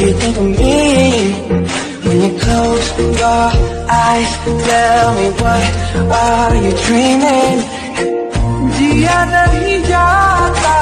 you think of me? When you close your eyes, tell me what are you dreaming? Jiya nahi jata.